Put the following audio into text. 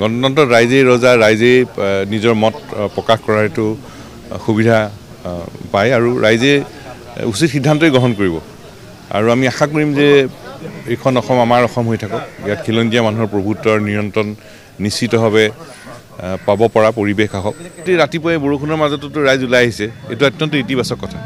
গণতন্ত্ৰ ৰাইজেই ৰজা ৰাইজেই নিজৰ মত প্ৰকাশ কৰাৰ এইটো সুবিধা পায় আৰু ৰাইজে উচিত সিদ্ধান্তই গ্ৰহণ কৰিব। আৰু আমি আশা কৰিম যে এইখন অসম আমাৰ অসম হৈ থাকক। ইয়াত খিলঞ্জীয়া মানুহৰ প্ৰভুত্বৰ নিয়ন্ত্ৰণ নিশ্চিতভাৱে পাব পৰা পৰিৱেশ আহক। এতিয়া ৰাতিপুৱাই বৰষুণৰ মাজতোতো ৰাইজ ওলাই আহিছে। এইটো অত্যন্ত ইতিবাচক কথা।